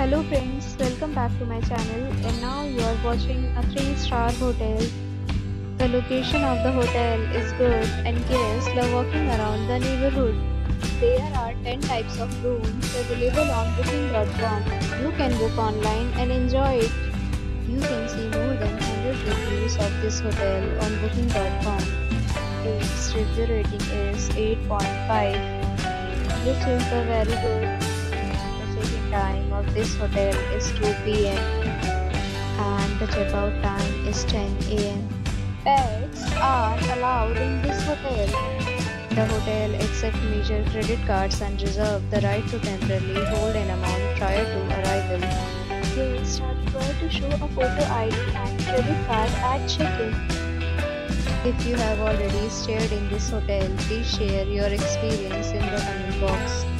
Hello friends, welcome back to my channel and now you are watching a 3-star hotel. The location of the hotel is good and guests love walking around the neighborhood. There are 10 types of rooms available on booking.com. You can book online and enjoy it. You can see more than 100 reviews of this hotel on booking.com. Its review rating is 8.5 which is a very good check-in time of this hotel is 2 p.m. and the checkout time is 10 a.m. Pets are allowed in this hotel. The hotel accepts major credit cards and reserves the right to temporarily hold an amount prior to arrival. Guests are required to show a photo ID and credit card at check-in. If you have already stayed in this hotel, please share your experience in the comment box.